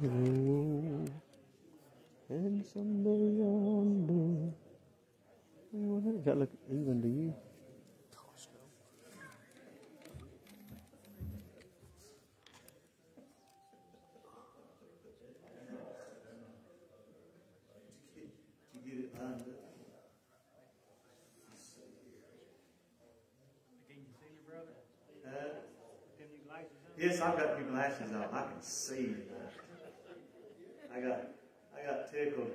Oh, and someday yonder. Oh, that got to look even to you. to get it lined up. Can you see me, brother? Them new glasses on? yes, I've got new glasses on. I can see now. I got, I got tickled.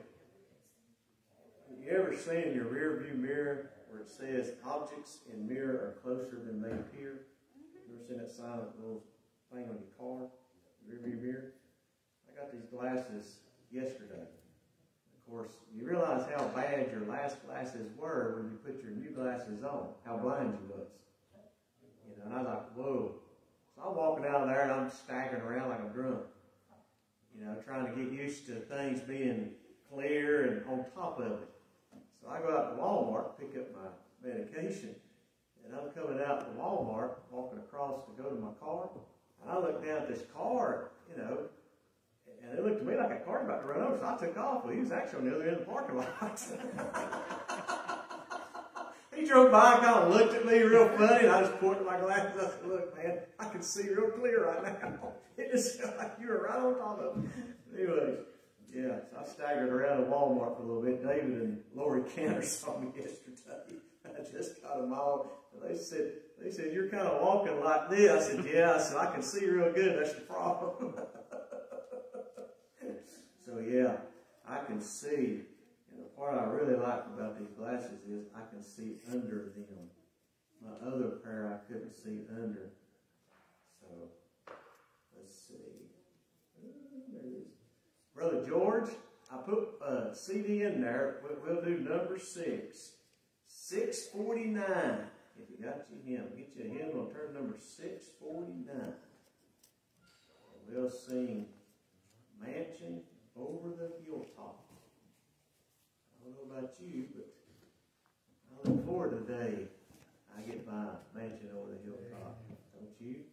You ever seen in your rear view mirror where it says objects in mirror are closer than they appear? You ever seen that sign, that little thing on your car, rear view mirror? I got these glasses yesterday. Of course, you realize how bad your last glasses were when you put your new glasses on, how blind you was. You know, and I was like, whoa. So I'm walking out of there and I'm staggering around like a drunk. You know, trying to get used to things being clear and on top of it. So I go out to Walmart, pick up my medication, and I'm coming out to Walmart, walking across to go to my car, and I look down at this car, you know, and it looked to me like a car about to run over, so I took off. Well, he was actually on the other end of the parking lot. he drove by, kind of looked at me real funny, and I just pointed my glasses. Said, "Look, man, I can see real clear right now. It just felt like you were right on top of me." Anyways, staggered around to Walmart for a little bit. David and Lori Cantor saw me yesterday. I just got them all, and they said, "They said you're kind of walking like this." I said, "Yeah." I said, "I can see real good. That's the problem." So yeah, I can see. And the part I really like about these glasses is I can see under them. My other pair I couldn't see under. So let's see. Brother George, I put a CD in there. We'll, do number six. 649. If you got your hymn, get you a hymn on turn number 649. We'll sing Mansion over the hilltop. I don't know about you, but I look forward to the day I get my mansion over the hilltop. Don't you?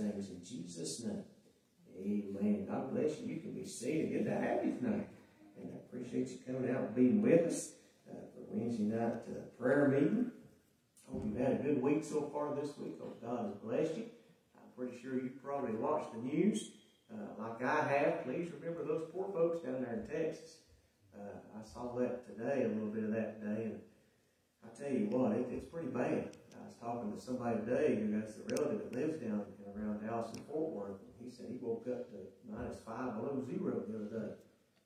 Things in Jesus' name. Amen. God bless you. You can be seated. Good to have you tonight. And I appreciate you coming out and being with us uh, for Wednesday night uh, prayer meeting. Hope you've had a good week so far this week. Hope God has blessed you. I'm pretty sure you probably watched the news uh, like I have. Please remember those poor folks down there in Texas. Uh, I saw that today, a little bit of that today, and I tell you what, it, it's pretty bad. I was talking to somebody today who has a relative that lives down around Dallas and Fort Worth, and he said he woke up to minus five below zero the other day.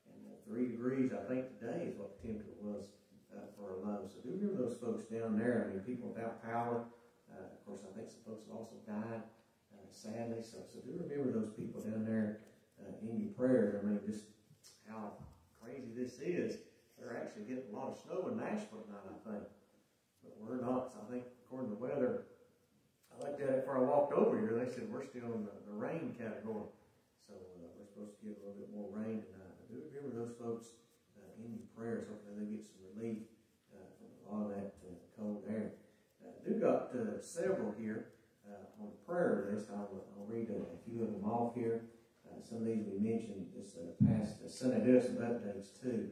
And uh, three degrees, I think, today is what the temperature was uh, for a low. So do remember those folks down there. I mean, people without power. Uh, of course, I think some folks have also died, uh, sadly. So, so do remember those people down there uh, in your prayers. I mean, just how crazy this is. They're actually getting a lot of snow in Nashville tonight, I think. But we're not. So I think, according to the weather, I looked at it before I walked over here. They said we're still in the, the rain category. So uh, we're supposed to get a little bit more rain tonight. But do remember those folks uh, in your prayers. Hopefully they get some relief uh, from a lot of that uh, cold air. Uh, do got uh, several here on the prayer list. I'll, I'll read a, a few of them off here. Some of these we mentioned this past Sunday. Do have some updates too.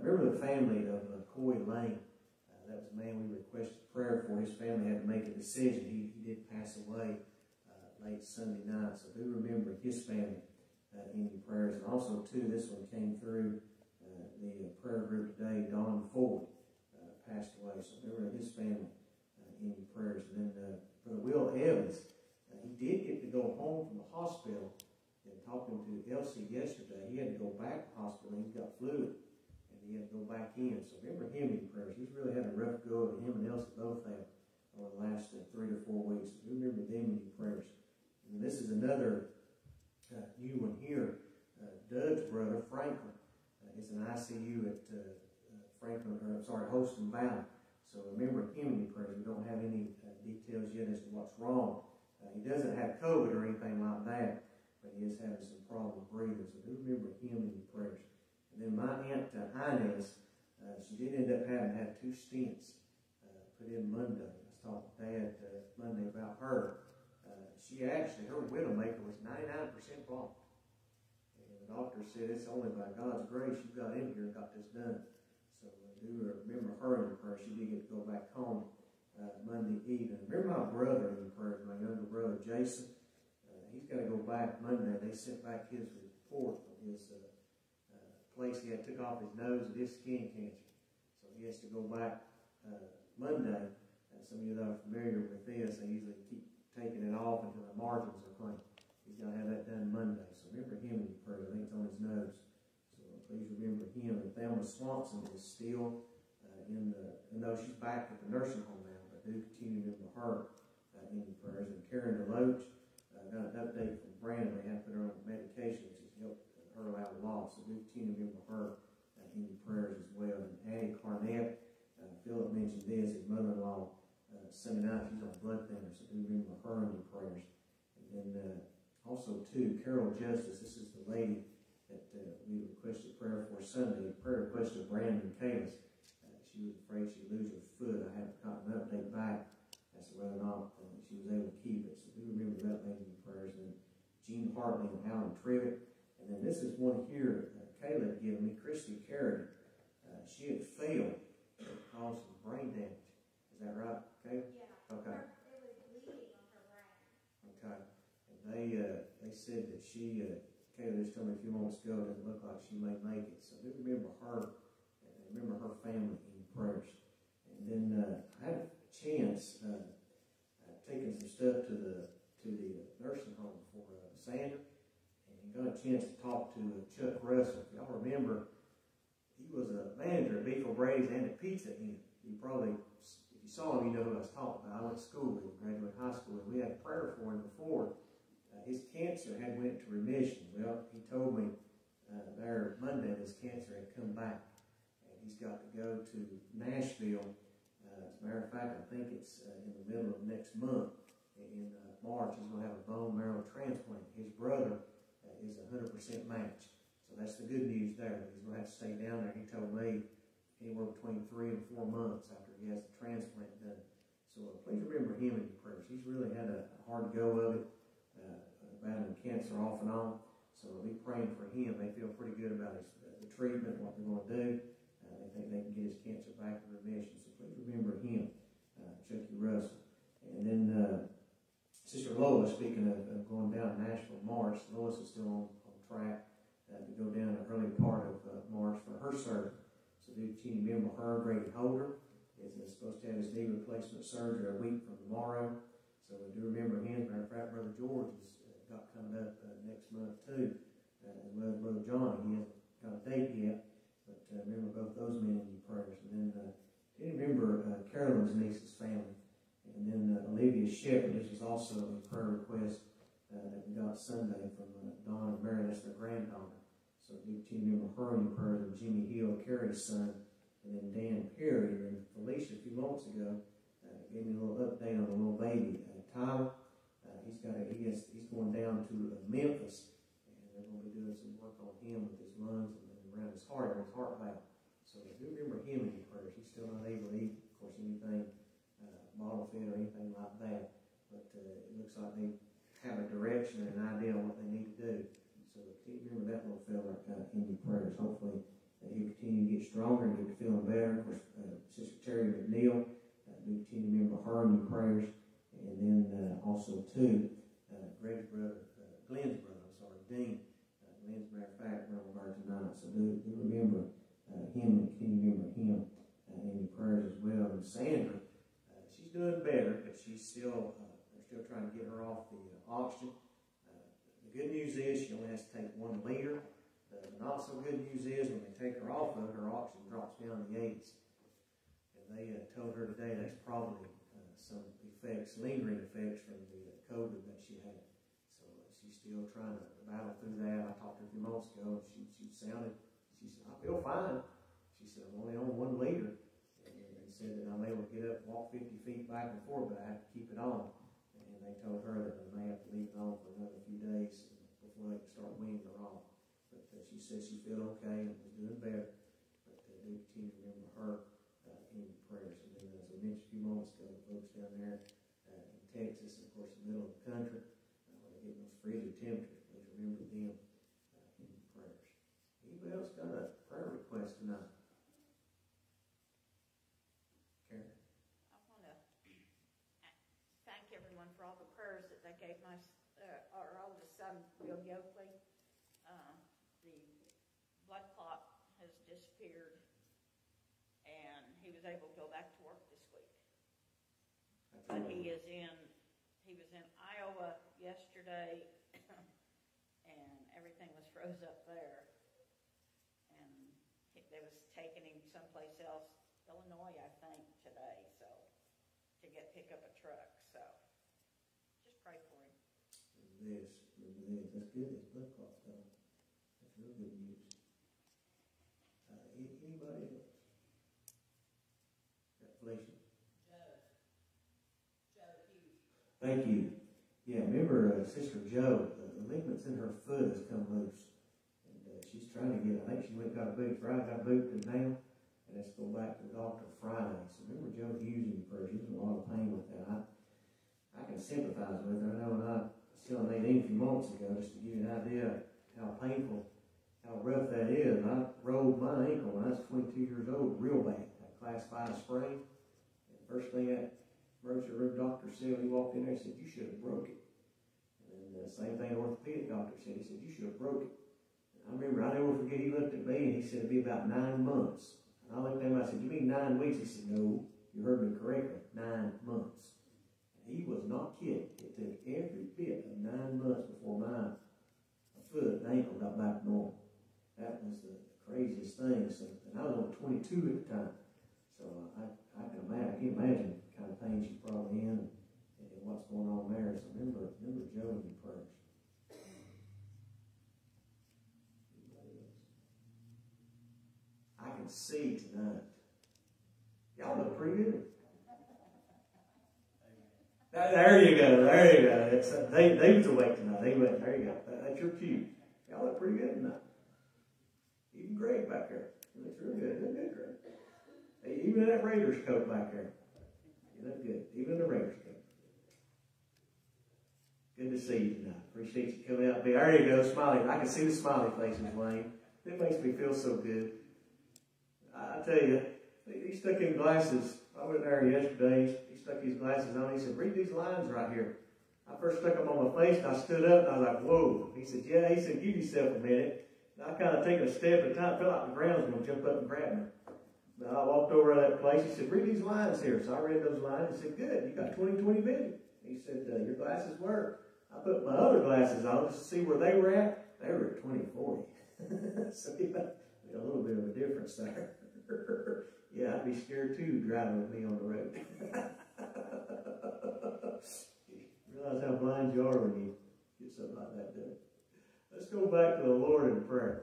Remember the family of Coy Lane. That was a man we requested prayer for. His family had to make a decision. He, he did pass away uh, late Sunday night. So do remember his family uh, in your prayers. And also, too, this one came through uh, the uh, prayer group today. Don Ford uh, passed away. So remember his family uh, in your prayers. And then Brother Will Evans, he did get to go home from the hospital. And talking to Elsie yesterday, he had to go back to the hospital. He's got fluid he had to go back in. So remember him in prayers. He's really had a rough go of. Him and Elsie both have over the last uh, three to four weeks. Remember them in prayers. And this is another uh, new one here. Uh, Doug's brother, Franklin, uh, is an ICU at uh, uh, Franklin, or I'm sorry, Holston Valley. So remember him in prayers. We don't have any details yet as to what's wrong. He doesn't have COVID or anything like that, but he is having some problem breathing. So do remember him in prayers. And then my aunt uh, Inez, uh, she did end up having to have two stents uh, put in Monday. I was talking to Dad uh, Monday about her. Uh, she actually, her widowmaker was 99% blocked. And the doctor said it's only by God's grace you got in here and got this done. So uh, do remember her in prayer. She did get to go back home uh, Monday evening. Remember my brother in your prayers, my younger brother Jason. Uh, he's got to go back Monday. They sent back his report from his uh, uh, place he had took off his nose and skin cancer. So he has to go back uh, Monday. Uh, some of you that are familiar with this, they usually keep taking it off until the margins are clean. He's got to have that done Monday. So remember him in your prayer. I think it's on his nose. So please remember him. And Thelma Swanson is still uh, in the, and though she's back at the nursing home now, but do continue to remember her uh, in your prayers. And Karen DeLoach, uh, got an update from Brandon. They have put her on medication, which helped her out a lot. So do continue to remember her uh, in prayers as well. And Addie Carnett, uh, Philip mentioned this, his mother-in-law, uh, Sunday night, she's on blood thinner, so do remember her in your prayers. And then uh, also, too, Carol Justice, this is the lady that uh, we requested prayer for Sunday, prayer request of Brandon Kalis. Uh, she was afraid she'd lose her foot. I haven't gotten an update back as to whether or not uh, she was able to keep it. So do remember that lady in prayers. And Gene Hartley and Alan Trivet. And then this is one here, uh, Caleb gave me, Christy Carey. Uh, she had failed to cause some brain damage. Is that right, Caleb? Yeah. Okay. Her- It was bleeding on her brain. Okay. And they uh, they said that she, uh, Kayla just told me a few moments ago, it doesn't look like she may make it. So do remember her and remember her family in prayers. And then uh, I had a chance uh, uh, taking some stuff to the to the nursing home for uh, Sandra, and got a chance to talk to Chuck Russell. If y'all remember, he was a manager at Beef O'Brady's and at Pizza Inn. You probably, if you saw him, you know who I was talking about. I went to school with him, graduated high school, and we had prayer for him before. Uh, his cancer had went to remission. Well, he told me uh, there Monday this cancer had come back, and he's got to go to Nashville. Uh, as a matter of fact, I think it's uh, in the middle of next month. In uh, March, he's going to have a bone marrow transplant. His brother is a 100% match. So that's the good news there. He's going to have to stay down there. He told me anywhere between three and four months after he has the transplant done. So uh, please remember him in your prayers. He's really had a hard go of it, uh, battling cancer off and on. So be praying for him. They feel pretty good about his, uh, the treatment, what they're going to do. Uh, they think they can get his cancer back in remission. So please remember him, uh, Chucky Russell. And then uh, Sister Lois, speaking of, of going down Nashville March, Lois is still on, on track uh, to go down the early part of uh, March for her surgery. So do you remember her, Grady Holder, is uh, supposed to have his knee replacement surgery a week from tomorrow. So we do remember him. Matter of fact, Brother George has uh, got coming up uh, next month too, uh, as well Brother John. He hasn't got a date yet, but uh, remember both those men in your prayers. And then uh, do remember uh, Carolyn's niece's family? And then uh, Olivia Shepherd, this is also a prayer request uh, that we got Sunday from uh, and Mary, that's their granddaughter. So do you remember her in your prayers, and Jimmy Hill, Carrie's son, and then Dan Perry, and Felicia a few months ago uh, gave me a little update on the little baby, uh, Tyler. Uh, he's got a, he has, he's going down to uh, Memphis, and they're going to be doing some work on him with his lungs and, and around his heart, and his heart valve. So do remember him in your prayers. He's still not able to eat, of course, anything uh, bottle or anything like that. But uh, it looks like they have a direction and an idea on what they need to do. So keep remember that little fella uh, in your prayers. Hopefully that he'll continue to get stronger and get feeling better. Of course, uh, Sister Terry McNeil, uh, do continue to remember her in your prayers. And then uh, also too, uh, Greg's brother, uh, Glenn's brother, I'm sorry, Dean. Uh, Glenn's matter of fact, we're over tonight. So do, do remember uh, him and continue to remember him uh, in your prayers as well. And Sandra, uh, she's doing better, but she's still, uh, they're still trying to get her off the uh, oxygen. Uh, the good news is she only has to take one liter. The not so good news is when they take her off of her oxygen drops down the 80s. And they uh, told her today that's probably uh, some effects, lingering effects from the uh, COVID that she had. So uh, she's still trying to battle through that. I talked to her a few months ago, and she, she sounded, she said, I feel fine. She said, I'm only on one liter. Said that I'm able to get up, walk 50 feet back and forth, but I have to keep it on. And they told her that they may have to leave it on for another few days before they can start weaning her off. But uh, she said she felt okay and was doing better. But uh, do continue to remember her uh, in prayers. And then, as I mentioned a few moments ago, the folks down there uh, in Texas, of course, the middle of the country, uh, where they get those frigid temperatures, please remember them uh, in your prayers. Anybody else got a prayer request tonight? Karen? I want to thank everyone for all the prayers that they gave my, uh, our oldest son, Bill Yoakley. Uh, the blood clot has disappeared, and he was able to go back to work this week. But he is in, he was in Iowa yesterday, and everything was froze up there. And he- they was taking him someplace else, Illinois, I think, today, so, to get, pick up a truck, so. Just pray for him. Remember this. That's good. That's blood clots. That's real good news. Uh, anybody else? Thank you. Yeah, remember uh, Sister Joe, the, the ligaments in her foot has come loose. And uh, she's trying to get, I think she went got a boot Friday, got booted now, and has to go back to the doctor Friday. So remember Joe Hughes in your prayers. She's in a lot of pain with that. I, I can sympathize with her. I know when I was telling Nadine a few months ago, just to give you an idea how painful, how rough that is. I rolled my ankle when I was 22 years old real bad. I class 5 sprain. And first thing that emergency room doctor said he walked in there, he said, you should have broke it. And the same thing the orthopedic doctor said. He said, you should have broke it. And I remember, I never forget, he looked at me and he said, it'd be about nine months. And I looked at him, I said, you mean nine weeks? He said, no, you heard me correctly, nine months. months before mine, I foot ankle got back normal. That was the craziest thing. So, and I was only 22 at the time. So uh, I, I, can imagine, I can imagine the kind of pain she's probably in and, and, what's going on there. So remember, remember Joe in your prayers. I can see tonight. Y'all look pretty good. There- you go. There you go. It's, uh, they, they was awake tonight. They went. There you go. That- That's your cue. Y'all look pretty good tonight. Even Greg back there. He looks real good. Look good, Greg. Hey, even in that Raiders coat back there. You look good. Even in the Raiders coat. Good to see you tonight. Appreciate you coming out. There you go, smiling. I can see the smiley faces, Wayne. It makes me feel so good. I tell you, he stuck in glasses. I went there yesterday. He stuck his glasses on. He said, "Read these lines right here." I first stuck them on my face, and I stood up, and I was like, "Whoa!" He said, "Yeah." He said, "Give yourself a minute." And I kind of taking a step at a time. Felt like the ground was going to jump up and grab me. But I walked over to that place. He said, "Read these lines here." So I read those lines. He said, "Good. You got 20/20 vision." He said, uh, "Your glasses work." I put my other glasses on to see where they were at. They were at 20/40. so yeah, a little bit of a difference there. yeah, I'd be scared too driving with me on the road. Realize how blind you are when you get something like that done. Let's go back to the Lord in prayer.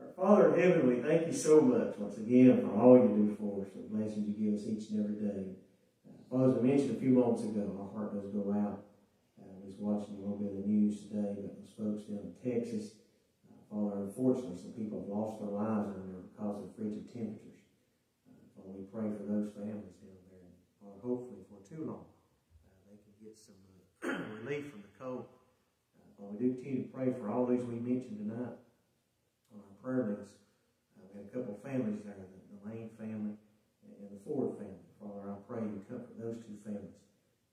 Our Father in heaven, we thank you so much once again for all you do for us, the blessings you give us each and every day. Uh, Father, as I mentioned a few moments ago, our heart does go out. Uh, I was watching a little bit of the news today about those folks down in Texas. Uh, Father, unfortunately, some people have lost their lives because of frigid temperatures. Uh, we pray for those families down there. And Father, hopefully, for too long, uh, they can get some uh, relief from the cold. Uh, we do continue to pray for all these we mentioned tonight on our prayer list. Uh, we had a couple of families there, the, the Lane family and, the Ford family. Father, I pray you comfort those two families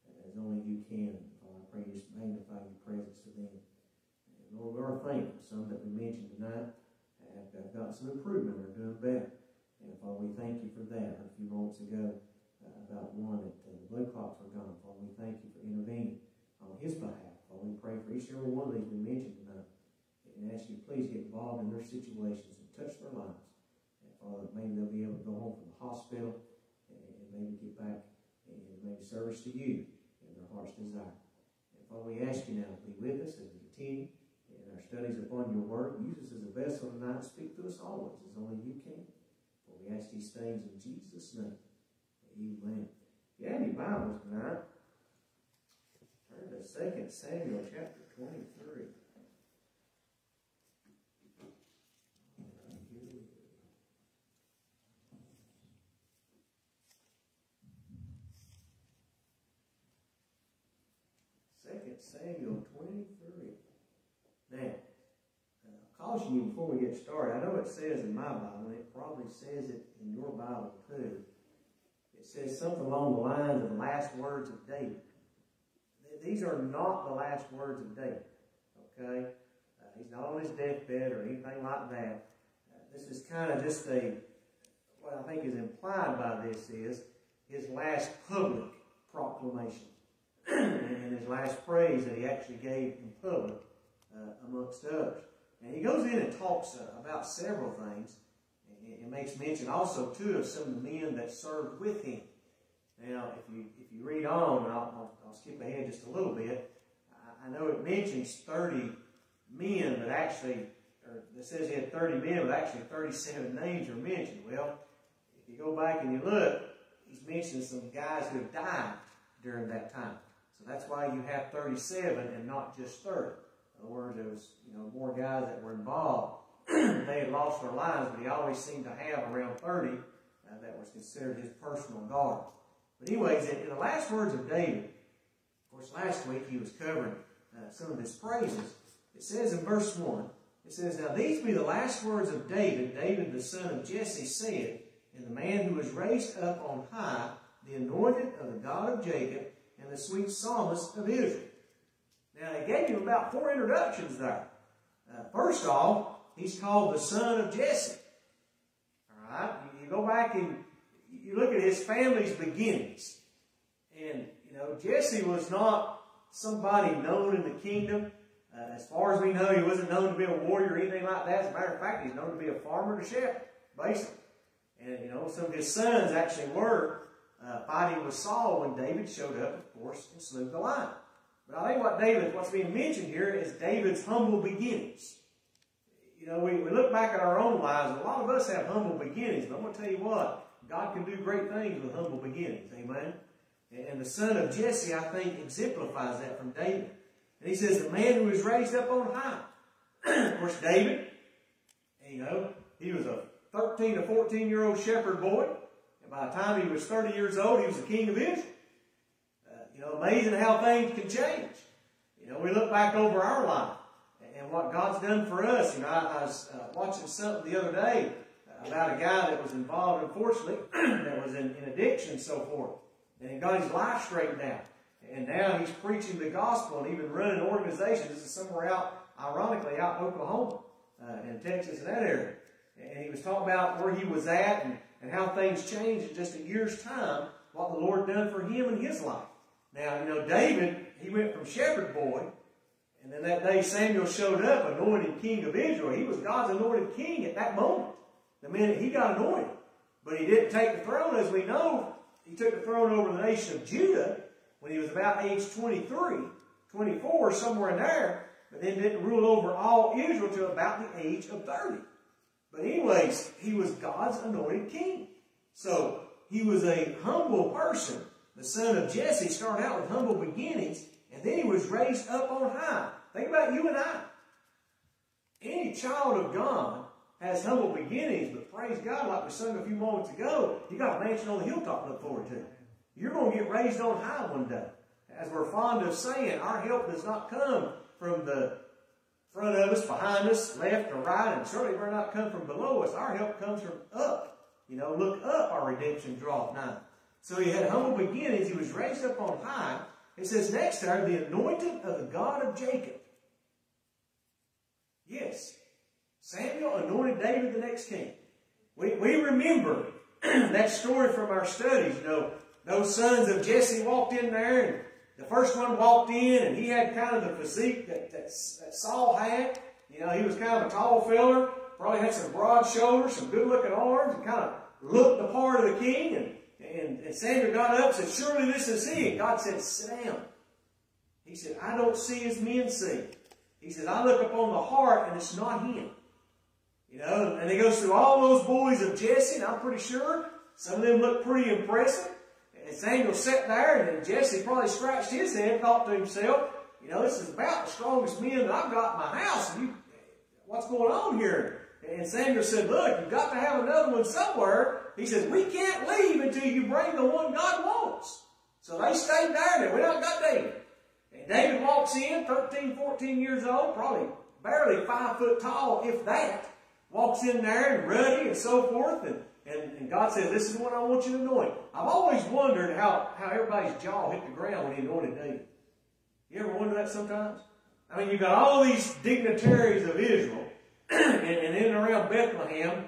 uh, as only you can. Father, I pray you just magnify your presence to them. And Lord, we are thankful. Some that we mentioned tonight have, have got some improvement, are doing better. And Father, we thank you for that. A few moments ago, uh, about one that uh, the blood clots were gone. Father, we thank you for intervening on his behalf. Father, we pray for each and every one of these we mentioned tonight and ask you please get involved in their situations and touch their lives. And Father, maybe they'll be able to go home from the hospital and, and maybe get back and maybe service to you in their heart's desire. And Father, we ask you now to be with us as we continue in our studies upon your word. Use us as a vessel tonight. Speak to us always as only you can. We ask these things in Jesus' name. Amen. If you have any Bibles tonight, turn to 2 Samuel chapter 23. Second Samuel 23. Now, uh, I'll caution you before we get started. I know it says in my Bible, and it probably says it in your Bible too. It says something along the lines of the last words of David. These are not the last words of David. Okay? Uh, he's not on his deathbed or anything like that. Uh, this is kind of just a, what I think is implied by this is his last public proclamation and his last praise that he actually gave in public uh, amongst others. And he goes in and talks uh, about several things. And it makes mention also too of some of the men that served with him. Now, if you if you read on, I'll, I'll, I'll skip ahead just a little bit. I, I know it mentions thirty men, but actually, or it says he had thirty men, but actually thirty-seven names are mentioned. Well, if you go back and you look, he's mentioning some guys who have died during that time. So that's why you have 37 and not just 30. In other words, there was you know more guys that were involved. they had lost their lives, but he always seemed to have around 30 uh, that was considered his personal guard. But anyways, in, in the last words of David, of course, last week he was covering uh, some of his praises. It says in verse 1, it says, Now these be the last words of David, David the son of Jesse said, and the man who was raised up on high, the anointed of the God of Jacob, and the sweet psalmist of Israel. Now, they gave him about four introductions there. Uh, first off, he's called the son of Jesse. All right? You, you go back and you look at his family's beginnings. And, you know, Jesse was not somebody known in the kingdom. Uh, as far as we know, he wasn't known to be a warrior or anything like that. As a matter of fact, he's known to be a farmer and a shepherd, basically. And, you know, some of his sons actually were uh, fighting with Saul when David showed up, of course, and slew Goliath. But I think what David, what's being mentioned here is David's humble beginnings. you know, we, we look back at our own lives, and a lot of us have humble beginnings, but I'm going to tell you what, God can do great things with humble beginnings. Amen? And the son of Jesse, I think, exemplifies that from David. And he says, the man who was raised up on high. of course, David, you know, he was a 13 to 14 year old shepherd boy. And by the time he was 30 years old, he was the king of Israel. Uh, you know, amazing how things can change. You know, we look back over our life and what God's done for us. You know, I, I was uh, watching something the other day about a guy that was involved, unfortunately, that was in, in addiction and so forth. And he got his life straightened out. And now he's preaching the gospel and even running organizations. This is somewhere out, ironically, out in Oklahoma uh, and Texas and that area. And he was talking about where he was at and, and how things changed in just a year's time, what the Lord done for him in his life. Now, you know, David, he went from shepherd boy, and then that day Samuel showed up, anointed king of Israel. He was God's anointed king at that moment, the minute he got anointed. But he didn't take the throne, as we know. He took the throne over the nation of Judah when he was about age 23, 24, somewhere in there, but then didn't rule over all Israel till about the age of 30. But anyways, he was God's anointed king. So he was a humble person. The son of Jesse started out with humble beginnings, and then he was raised up on high. Think about you and I. Any child of God has humble beginnings, but praise God, like we sung a few moments ago, you got a mansion on the hilltop to look forward to. You're going to get raised on high one day. As we're fond of saying, our help does not come from the front of us, behind us, left or right, and certainly will not come from below us. Our help comes from up. You know, look up, our redemption draweth nigh. So he had humble beginnings. He was raised up on high. It says next there, the anointed of the God of Jacob. Yes, Samuel anointed David the next king. We, we remember that story from our studies. You know, those sons of Jesse walked in there, and the first one walked in, and he had kind of the physique that, that, that Saul had. You know, he was kind of a tall feller, probably had some broad shoulders, some good-looking arms, and kind of looked the part of the king. And, and, and Samuel got up and said, Surely this is he. God said, Sit down. He said, I don't see as men see. He said, I look upon the heart, and it's not him. You know, and he goes through all those boys of Jesse, and I'm pretty sure some of them look pretty impressive. And Samuel sat there, and Jesse probably scratched his head and thought to himself, you know, this is about the strongest men that I've got in my house. You, what's going on here? And Samuel said, look, you've got to have another one somewhere. He says, we can't leave until you bring the one God wants. So they stayed there, and we don't got David. And David walks in, 13, 14 years old, probably barely five foot tall, if that. Walks in there and ruddy and so forth, and and, and God said, this is what I want you to anoint. I've always wondered how, how everybody's jaw hit the ground when he anointed David. You ever wonder that sometimes? I mean, you've got all these dignitaries of Israel, and, and in and around Bethlehem,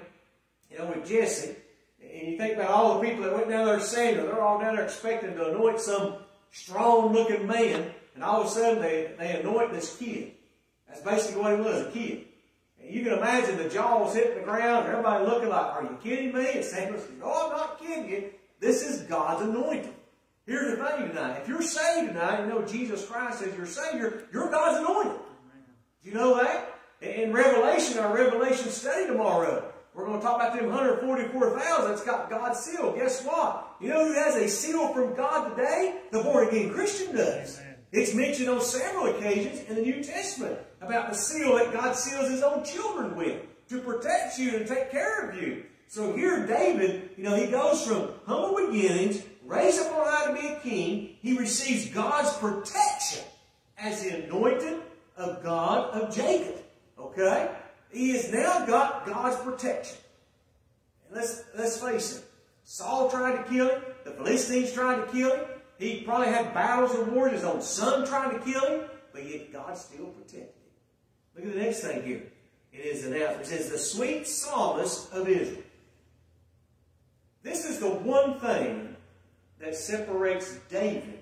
you know, with Jesse, and you think about all the people that went down there saying, they're all down there expecting to anoint some strong-looking man, and all of a sudden they, they anoint this kid. That's basically what he was, a kid. And you can imagine the jaws hitting the ground, everybody looking like, are you kidding me? And Samuel says, no, I'm not kidding you. This is God's anointing. Here's the thing tonight. If you're saved tonight and know Jesus Christ as your Savior, you're God's anointed. Do you know that? In Revelation, our Revelation study tomorrow, we're going to talk about them 144,000 that's got God's seal. Guess what? You know who has a seal from God today? The born-again Christian does. Amen. It's mentioned on several occasions in the New Testament about the seal that God seals his own children with to protect you and take care of you. So here David, you know, he goes from humble beginnings, raised up on high to be a king. He receives God's protection as the anointed of God of Jacob. Okay? He has now got God's protection. And let's, let's face it. Saul tried to kill him. The Philistines tried to kill him. He probably had battles and wars. His own son tried to kill him. But yet God still protected him. Look at the next thing here. It is announced. It says, the sweet psalmist of Israel. This is the one thing that separates David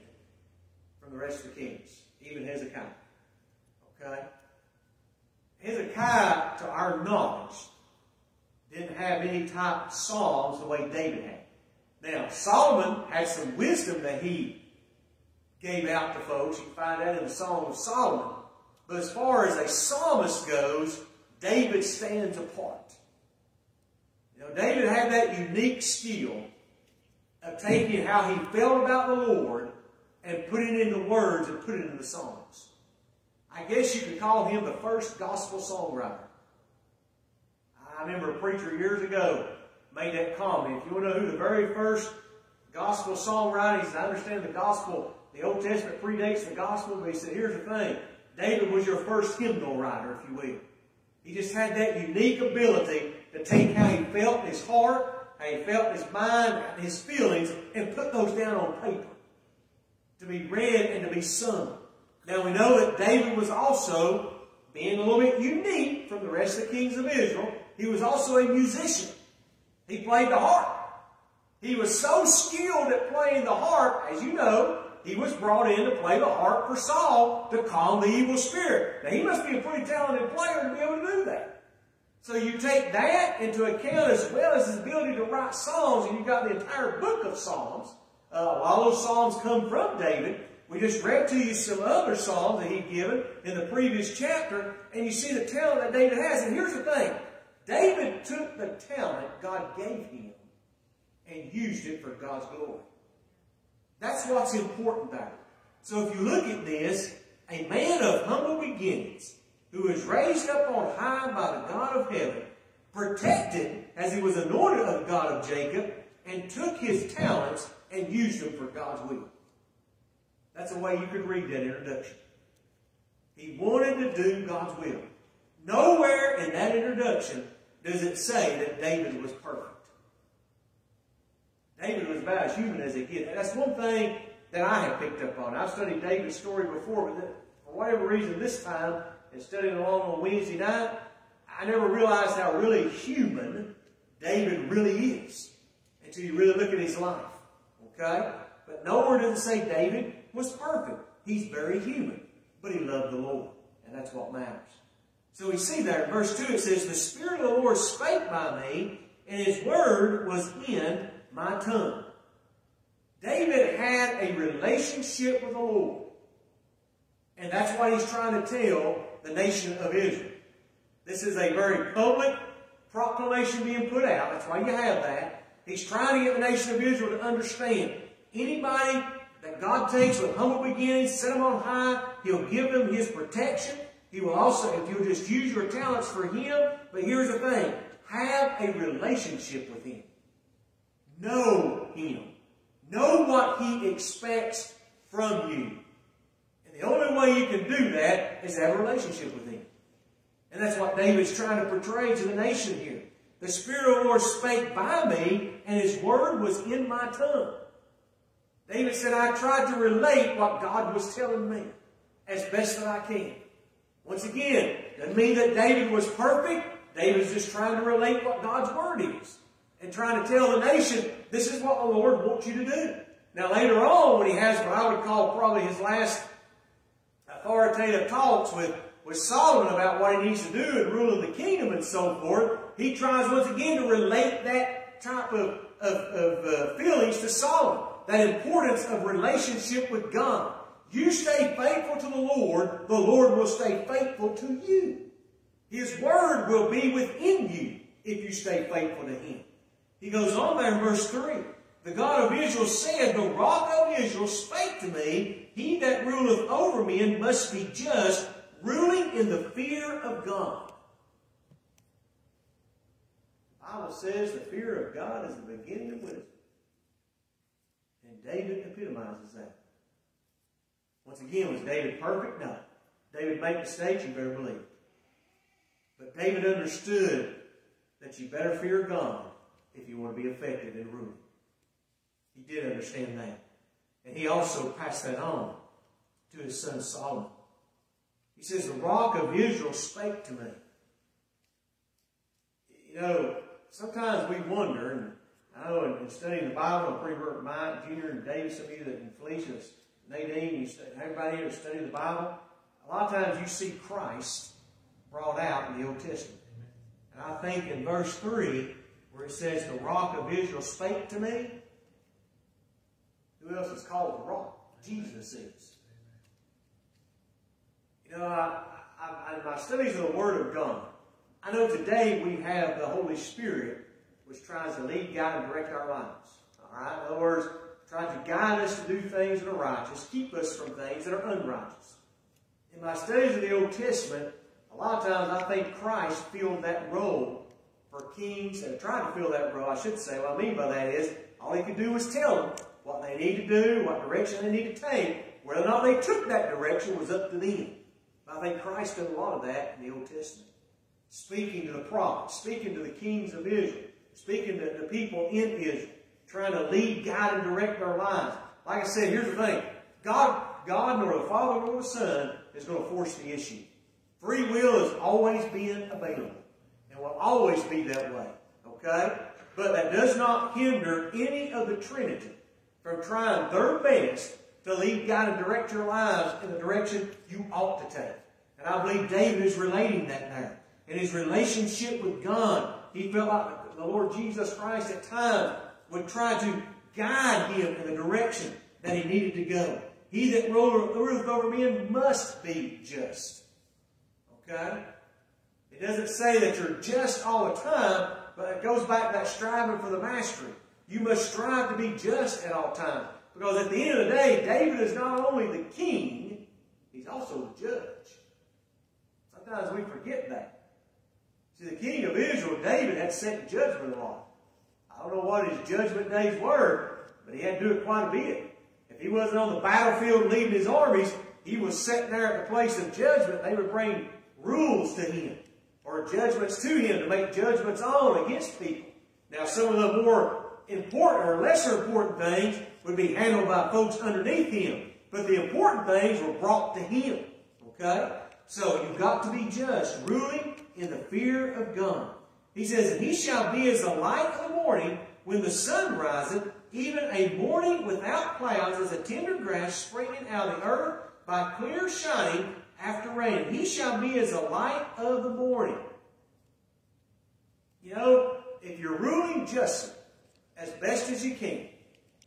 from the rest of the kings, even Hezekiah. Okay? Hezekiah, to our knowledge, didn't have any type psalms the way David had. Now, Solomon had some wisdom that he gave out to folks. You find that in the Song of Solomon. But as far as a psalmist goes, David stands apart. You know, David had that unique skill of taking how he felt about the Lord and putting it into words and putting it in the songs. I guess you could call him the first gospel songwriter. I remember a preacher years ago made that comment. If you want to know who the very first gospel songwriter is, I understand the gospel, the Old Testament predates the gospel, but he said, here's the thing. David was your first hymnal writer, if you will. He just had that unique ability to take how he felt in his heart, how he felt in his mind, his feelings, and put those down on paper to be read and to be sung. Now we know that David was also, being a little bit unique from the rest of the kings of Israel, he was also a musician. He played the harp. He was so skilled at playing the harp, as you know, he was brought in to play the harp for Saul to calm the evil spirit. Now he must be a pretty talented player to be able to do that. So you take that into account as well as his ability to write songs, and you've got the entire book of Psalms. Uh, a those Psalms come from David. We just read to you some other Psalms that he'd given in the previous chapter, and you see the talent that David has. And here's the thing. David took the talent God gave him and used it for God's glory. That's what's important it. So if you look at this, a man of humble beginnings, who was raised up on high by the God of heaven, protected as he was anointed of the God of Jacob, and took his talents and used them for God's will. That's the way you could read that introduction. He wanted to do God's will. Nowhere in that introduction does it say that David was perfect. David was about as human as it gets. That's one thing that I have picked up on. I've studied David's story before, but for whatever reason this time, and studying along on Wednesday night, I never realized how really human David really is until you really look at his life. Okay? But nowhere does it say David was perfect. He's very human, but he loved the Lord, and that's what matters. So we see there in verse 2 it says, The Spirit of the Lord spake by me, and his word was in my tongue. David had a relationship with the Lord. And that's what he's trying to tell the nation of Israel. This is a very public proclamation being put out. That's why you have that. He's trying to get the nation of Israel to understand anybody that God takes with humble beginnings, set them on high, He'll give them His protection. He will also, if you'll just use your talents for Him, but here's the thing, have a relationship with Him. Know Him. Know what He expects from you. And the only way you can do that is have a relationship with Him. And that's what David's trying to portray to the nation here. The Spirit of the Lord spake by me, and His word was in my tongue. David said, I tried to relate what God was telling me as best that I can. Once again, doesn't mean that David was perfect. David's just trying to relate what God's word is and trying to tell the nation, this is what the Lord wants you to do. Now later on, when he has what I would call probably his last authoritative talks with, with Solomon about what he needs to do in ruling the kingdom and so forth, he tries once again to relate that type of, of, of uh, feelings to Solomon. That importance of relationship with God. You stay faithful to the Lord, the Lord will stay faithful to you. His word will be within you if you stay faithful to Him. He goes on there in verse 3. The God of Israel said, The rock of Israel spake to me, He that ruleth over men must be just, ruling in the fear of God. The Bible says the fear of God is the beginning of wisdom. David epitomizes that. Once again, was David perfect? No. David made mistakes, you better believe. But David understood that you better fear God if you want to be effective in ruling. He did understand that. And he also passed that on to his son Solomon. He says, The rock of Israel spake to me. You know, sometimes we wonder, and I know in, in studying the Bible, I'm pretty sure Mike, Junior, and David, some of you that in Felicia, Nadine, you study, everybody here study the Bible, a lot of times you see Christ brought out in the Old Testament. And I think in verse 3, where it says, The rock of Israel spake to me, who else is called the rock? Jesus is. You know, I, I, in my studies of the Word of God, I know today we have the Holy Spirit which tries to lead, guide, and direct our lives. All right? In other words, tries to guide us to do things that are righteous, keep us from things that are unrighteous. In my studies of the Old Testament, a lot of times I think Christ filled that role for kings and tried to fill that role, I should say. What I mean by that is, all he could do was tell them what they need to do, what direction they need to take. Whether or not they took that direction was up to them. But I think Christ did a lot of that in the Old Testament. Speaking to the prophets, speaking to the kings of Israel, speaking to the people in Israel, trying to lead, guide, and direct their lives. Like I said, here's the thing. God, God nor the Father nor the Son is going to force the issue. Free will has always been available and will always be that way. Okay? But that does not hinder any of the Trinity from trying their best to lead, guide, and direct your lives in the direction you ought to take. And I believe David is relating that now. In his relationship with God, he felt like the Lord Jesus Christ at times would try to guide him in the direction that he needed to go. He that ruleth over men must be just. Okay? It doesn't say that you're just all the time, but it goes back to that striving for the mastery. You must strive to be just at all times. Because at the end of the day, David is not only the king, he's also the judge. Sometimes we forget that. See, the king of Israel, David, had set judgment law. I don't know what his judgment days were, but he had to do it quite a bit. If he wasn't on the battlefield leading his armies, he was sitting there at the place of judgment. They would bring rules to him or judgments to him to make judgments on against people. Now, some of the more important or lesser important things would be handled by folks underneath him. But the important things were brought to him. Okay? So you've got to be just, ruling in the fear of God. He says, And he shall be as the light of the morning when the sun riseth, even a morning without clouds, as a tender grass springing out of the earth by clear shining after rain. He shall be as the light of the morning. You know, if you're ruling justly, as best as you can,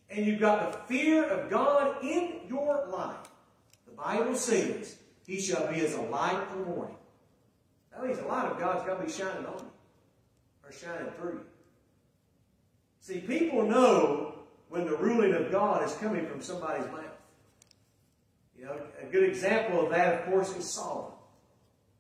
and you've got the fear of God in your life, the Bible says, He shall be as a light of the morning. That means a lot of God's got to be shining on you, or shining through you. See, people know when the ruling of God is coming from somebody's mouth. You know, a good example of that, of course, is Solomon.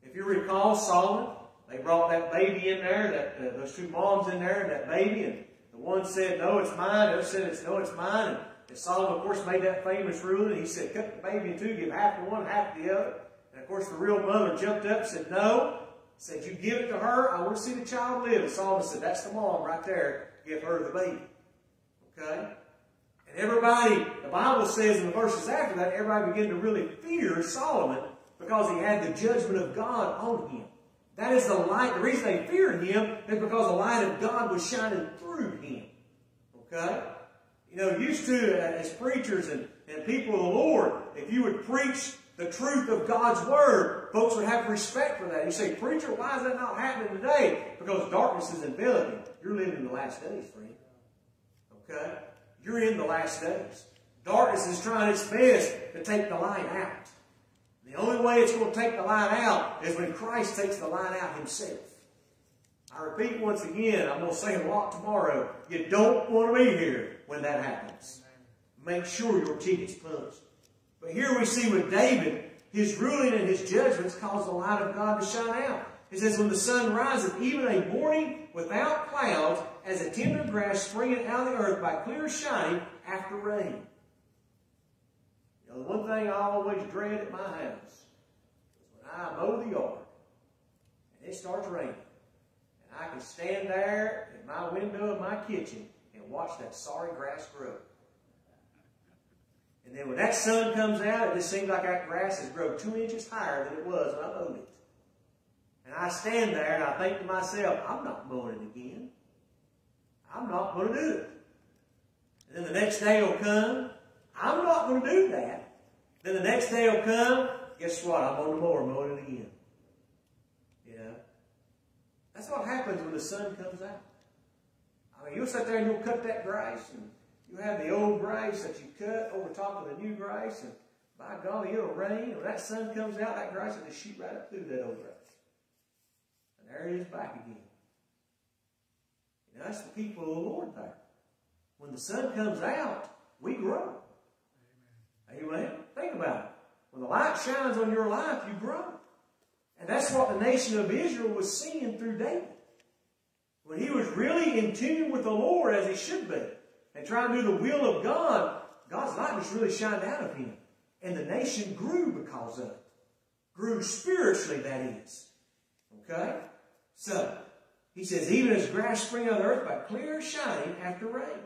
If you recall Solomon, they brought that baby in there, that uh, those two moms in there, and that baby, and the one said, no, it's mine. The other said, it's no, it's mine. And Solomon, of course, made that famous ruling. He said, cut the baby in two, give half to one, half to the other. Of course, the real mother jumped up and said, no. Said, you give it to her. I want to see the child live. Solomon said, that's the mom right there. Give her the baby. Okay? And everybody, the Bible says in the verses after that, everybody began to really fear Solomon because he had the judgment of God on him. That is the light. The reason they feared him is because the light of God was shining through him. Okay? You know, used to, uh, as preachers and, and people of the Lord, if you would preach the truth of God's Word, folks would have respect for that. You say, Preacher, why is that not happening today? Because darkness is enveloping. You're living in the last days, friend. Okay? You're in the last days. Darkness is trying its best to take the light out. The only way it's going to take the light out is when Christ takes the light out himself. I repeat once again, I'm going to say a lot tomorrow. You don't want to be here when that happens. Make sure your ticket's punched. But here we see with David, his ruling and his judgments cause the light of God to shine out. It says, When the sun riseth, even a morning without clouds, as a tender grass springing out of the earth by clear shining after rain. You know, the one thing I always dread at my house is when I mow the yard and it starts raining. And I can stand there in my window of my kitchen and watch that sorry grass grow. And then when that sun comes out, it just seems like that grass has grown two inches higher than it was when I mowed it. And I stand there and I think to myself, I'm not mowing it again. I'm not going to do it. And then the next day will come. I'm not going to do that. Then the next day will come. Guess what? I'm on the mower mowing it again. You know? That's what happens when the sun comes out. I mean, you'll sit there and you'll cut that grass and you have the old grass that you cut over top of the new grass and by golly, it'll rain. When that sun comes out, that grass will just shoot right up through that old grass. And there it is back again. And that's the people of the Lord there. When the sun comes out, we grow. Amen. Think about it. When the light shines on your life, you grow. And that's what the nation of Israel was seeing through David. When he was really in tune with the Lord as he should be, and trying to do the will of God, God's light just really shined out of him. And the nation grew because of it. Grew spiritually, that is. Okay? So, he says, even as grass spring of the earth by clear shining after rain.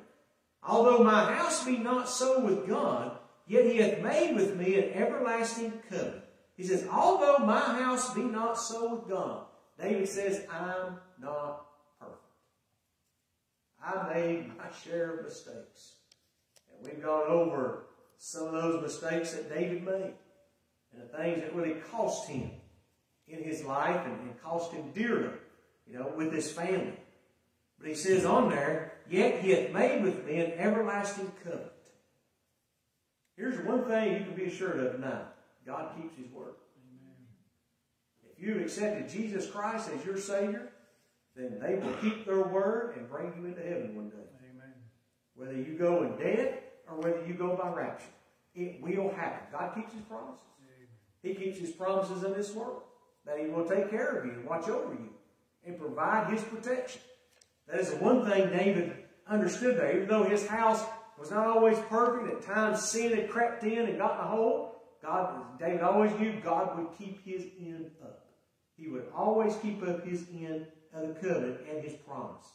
Although my house be not so with God, yet he hath made with me an everlasting covenant. He says, although my house be not so with God, David says, I'm not. I made my share of mistakes. And we've gone over some of those mistakes that David made and the things that really cost him in his life and, and cost him dearly, you know, with his family. But he says on there, Yet he hath made with me an everlasting covenant. Here's one thing you can be assured of tonight. God keeps his word. If you've accepted Jesus Christ as your Savior, then they will keep their word and bring you into heaven one day. Amen. Whether you go in death or whether you go by rapture. It will happen. God keeps his promises. He keeps his promises in this world. That he will take care of you and watch over you and provide his protection. That is the one thing David understood there. Even though his house was not always perfect, at times sin had crept in and gotten a hold, God, David always knew God would keep his end up. He would always keep up his end of the covenant and his promise.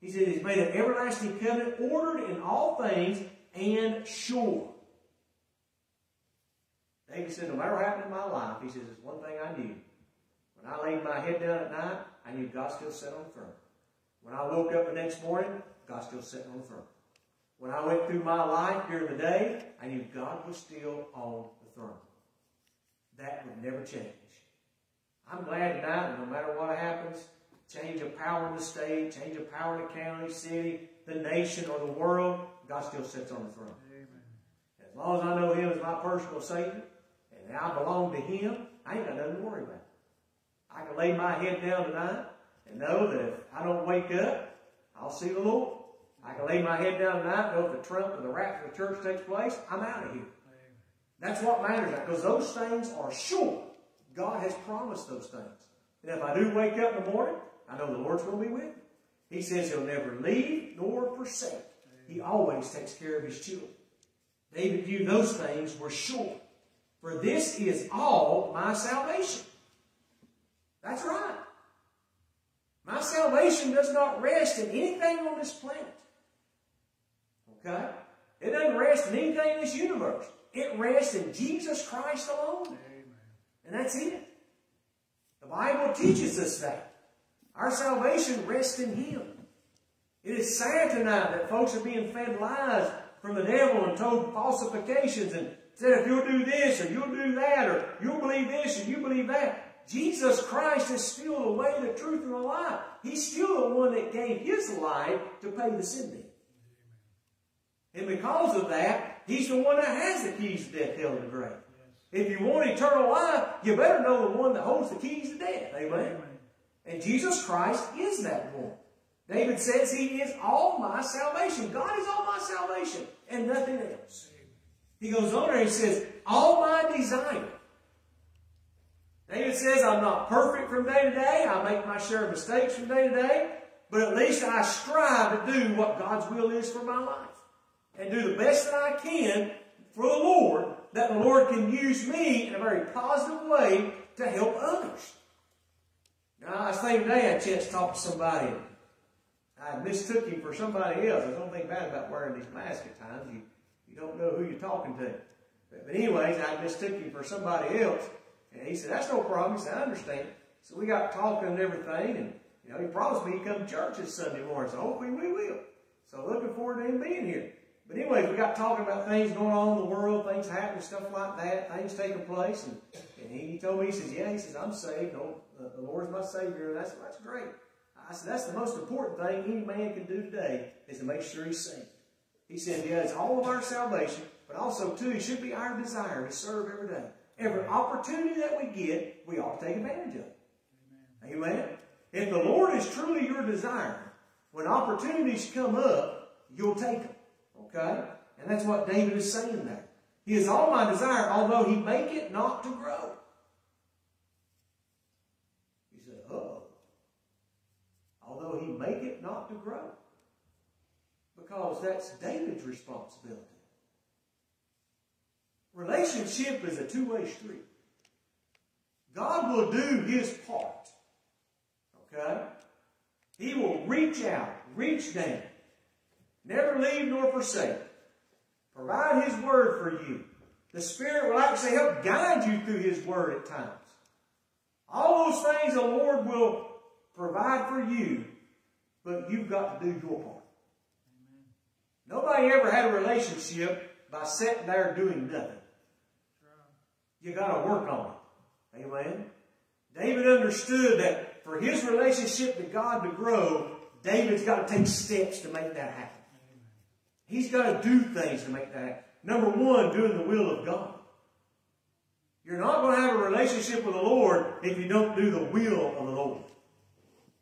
He said he's made an everlasting covenant, ordered in all things and sure. David said, no matter what happened in my life, he says, there's one thing I knew. When I laid my head down at night, I knew God still sat on the throne. When I woke up the next morning, God still sitting on the throne. When I went through my life during the day, I knew God was still on the throne. That would never change. I'm glad tonight no matter what happens, change of power in the state, change of power in the county, city, the nation, or the world, God still sits on the throne. Amen. As long as I know Him as my personal Savior, and I belong to Him, I ain't got nothing to worry about. I can lay my head down tonight and know that if I don't wake up, I'll see the Lord. I can lay my head down tonight and know if the trump or the rapture of the church takes place, I'm out of here. That's what matters, because those things are sure. God has promised those things. And if I do wake up in the morning, I know the Lord's going to be with me. He says he'll never leave nor forsake. He always takes care of his children. David viewed those things were sure. For this is all my salvation. That's right. My salvation does not rest in anything on this planet. Okay? It doesn't rest in anything in this universe. It rests in Jesus Christ alone. Amen. And that's it. The Bible teaches us that. Our salvation rests in Him. It is sad tonight that folks are being fed lies from the devil and told falsifications and said if you'll do this or you'll do that or you'll believe this or you believe that. Jesus Christ is still the way, the truth, and the life. He's still the one that gave His life to pay the sin debt. And because of that, He's the one that has the keys to death, hell, and the grave. If you want eternal life, you better know the one that holds the keys to death. Amen. And Jesus Christ is that one. David says he is all my salvation. God is all my salvation and nothing else. He goes on and he says, all my desire. David says, I'm not perfect from day to day. I make my share of mistakes from day to day. But at least I strive to do what God's will is for my life. And do the best that I can for the Lord, that the Lord can use me in a very positive way to help others. Now, was thinking today, I chance to to somebody. I mistook him for somebody else. There's nothing bad about wearing these masks at times. You, you don't know who you're talking to. But, but anyways, I mistook him for somebody else. And he said, that's no problem. He said, I understand. So we got talking and everything. And, you know, he promised me he'd come to church this Sunday morning. So hopefully we will. So looking forward to him being here. But anyways, we got talking about things going on in the world, things happening, stuff like that, things taking place. And, and he, he told me, he says, yeah, he says, I'm saved. No, the, Lord's my Savior. And that's, that's great. I said, that's the most important thing any man can do today is to make sure he's saved. He said, yeah, it's all of our salvation, but also, too, it should be our desire to serve every day. Every opportunity that we get, we ought to take advantage of it. Amen. Amen. If the Lord is truly your desire, when opportunities come up, you'll take them. Okay? And that's what David is saying there. He is all my desire, although he make it not to grow. He said, oh. Although he make it not to grow. Because that's David's responsibility. Relationship is a two-way street. God will do his part. Okay? He will reach out, reach down, never leave nor forsake. Provide his word for you. The Spirit will actually help guide you through his word at times. All those things the Lord will provide for you, but you've got to do your part. Nobody ever had a relationship by sitting there doing nothing. You got to work on it. Amen. David understood that for his relationship to God to grow, David's got to take steps to make that happen. He's got to do things to make that happen. Number one, doing the will of God. You're not going to have a relationship with the Lord if you don't do the will of the Lord.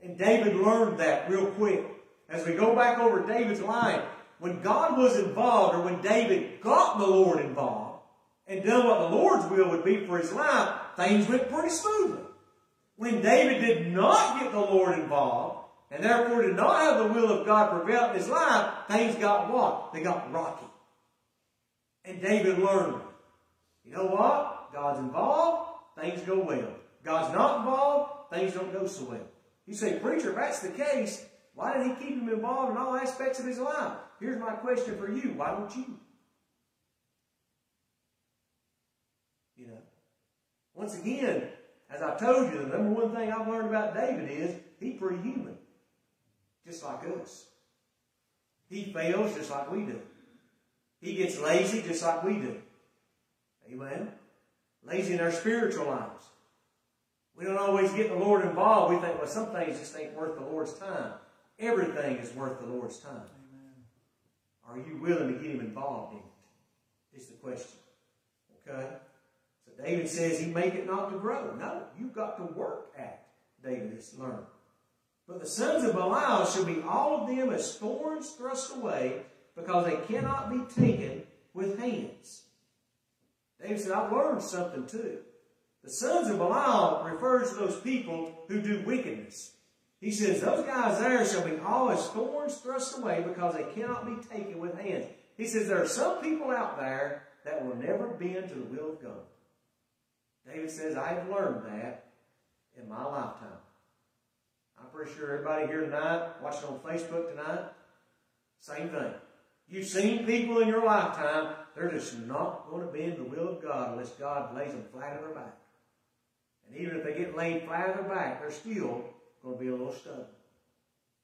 And David learned that real quick. As we go back over David's life, when God was involved, or when David got the Lord involved, and done what the Lord's will would be for his life, things went pretty smoothly. When David did not get the Lord involved, and therefore did not have the will of God prevail in his life, things got what? They got rocky. And David learned, you know what? God's involved, things go well. God's not involved, things don't go so well. You say, preacher, if that's the case, why did he keep him involved in all aspects of his life? Here's my question for you. Why don't you? You know. Once again, as I told you, the number one thing I've learned about David is he's pretty human. Just like us. He fails just like we do. He gets lazy just like we do. Amen. Lazy in our spiritual lives. We don't always get the Lord involved. We think, well, some things just ain't worth the Lord's time. Everything is worth the Lord's time. Amen. Are you willing to get Him involved in it? Is the question. Okay? So David says he make it not to grow. No, you've got to work at David has learned. But the sons of Belial shall be all of them as thorns thrust away, because they cannot be taken with hands. David said, I've learned something too. The sons of Belial refers to those people who do wickedness. He says, those guys there shall be all as thorns thrust away because they cannot be taken with hands. He says, there are some people out there that will never bend to the will of God. David says, I have learned that in my lifetime. I'm pretty sure everybody here tonight, watching on Facebook tonight, same thing. You've seen people in your lifetime, they're just not going to bend the will of God unless God lays them flat on their back. And even if they get laid flat on their back, they're still going to be a little stubborn.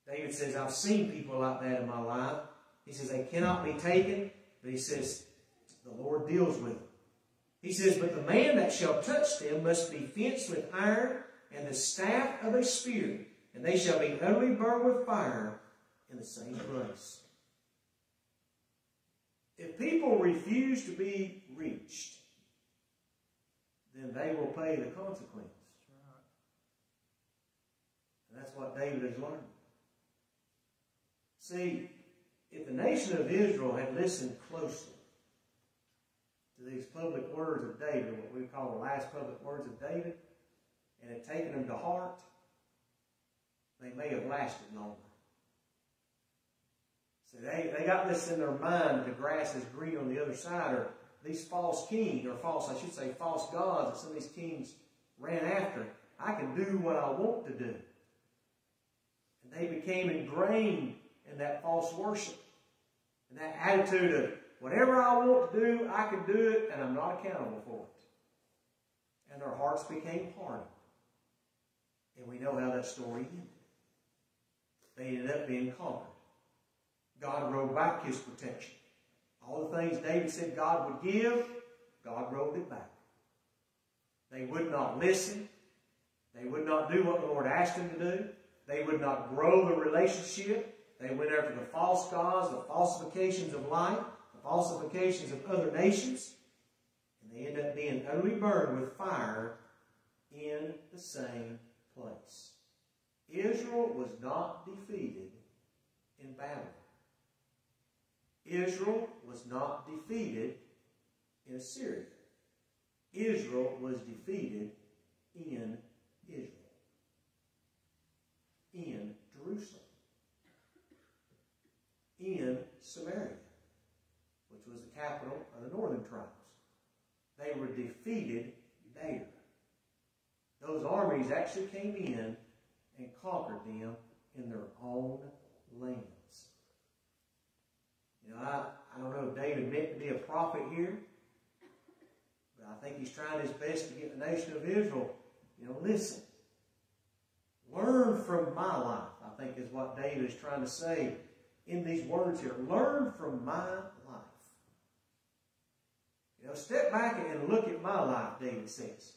David says, I've seen people like that in my life. He says, they cannot be taken, but he says, the Lord deals with them. He says, But the man that shall touch them must be fenced with iron and the staff of a spear, and they shall be utterly burned with fire in the same place. If people refuse to be reached, then they will pay the consequence. And that's what David has learned. See, if the nation of Israel had listened closely to these public words of David, what we call the last public words of David, and had taken them to heart, they may have lasted longer. So they, they got this in their mind the grass is green on the other side, or these false kings, or false, I should say, false gods that some of these kings ran after. I can do what I want to do. And they became ingrained in that false worship. And that attitude of, whatever I want to do, I can do it, and I'm not accountable for it. And their hearts became hardened. And we know how that story ended. They ended up being conquered. God rolled back his protection. All the things David said God would give, God rolled it back. They would not listen. They would not do what the Lord asked them to do. They would not grow the relationship. They went after the false gods, the falsifications of life, the falsifications of other nations. And they end up being utterly burned with fire in the same place. Israel was not defeated in battle. Israel was not defeated in Assyria. Israel was defeated in Israel, in Jerusalem, in Samaria, which was the capital of the northern tribes. They were defeated there. Those armies actually came in and conquered them in their own lands. You know, I, I don't know if David meant to be a prophet here, but I think he's trying his best to get the nation of Israel, you know, listen. Learn from my life, I think is what David is trying to say in these words here. Learn from my life. You know, step back and look at my life, David says.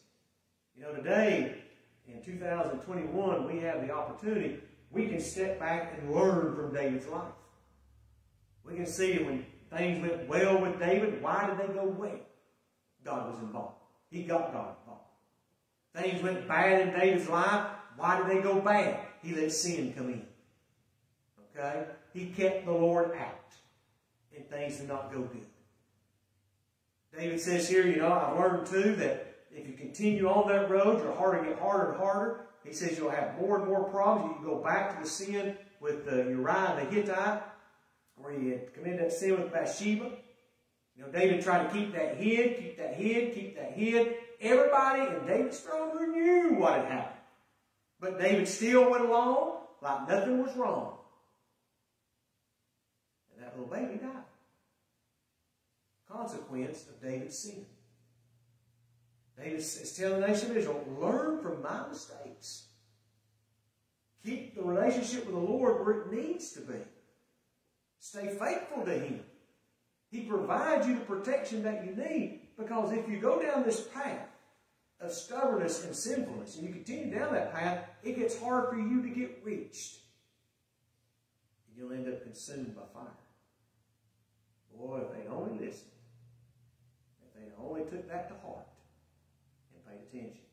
You know, today, in 2021, we have the opportunity, we can step back and learn from David's life. We can see when things went well with David, why did they go well? God was involved. He got God involved. Things went bad in David's life, why did they go bad? He let sin come in. Okay? He kept the Lord out. And things did not go good. David says here, you know, I've learned too that if you continue on that road, your heart will get harder and harder. He says you'll have more and more problems. You can go back to the sin with uh, Uriah the Hittite, where he had committed that sin with Bathsheba. You know, David tried to keep that hid, keep that hid, keep that hid. Everybody in David's room knew what had happened. But David still went along like nothing was wrong. And that little baby died. Consequence of David's sin. David is telling the nation of Israel, learn from my mistakes. Keep the relationship with the Lord where it needs to be. Stay faithful to Him. He provides you the protection that you need because if you go down this path of stubbornness and sinfulness and you continue down that path, it gets hard for you to get reached. And you'll end up consumed by fire. Boy, if they'd only listened, if they only took that to heart, attention.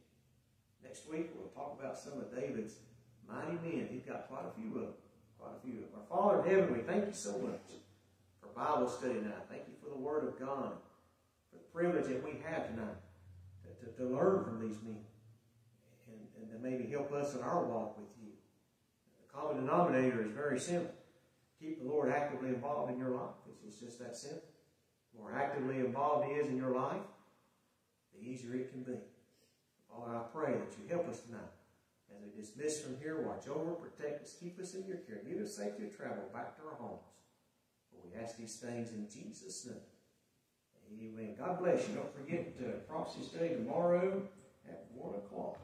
Next week, we'll talk about some of David's mighty men. He's got quite a few of them. Quite a few of them. Our Father in heaven, we thank you so much for Bible study tonight. Thank you for the Word of God, for the privilege that we have tonight to, to, to learn from these men and, and to maybe help us in our walk with you. The common denominator is very simple. Keep the Lord actively involved in your life. It's just that simple. The more actively involved He is in your life, the easier it can be. Father, I pray that you help us tonight. As we dismiss from here, watch over, protect us, keep us in your care. Give us safety to travel back to our homes. For we ask these things in Jesus' name. Amen. God bless you. Don't forget uh, prophecy study tomorrow at 1 o'clock.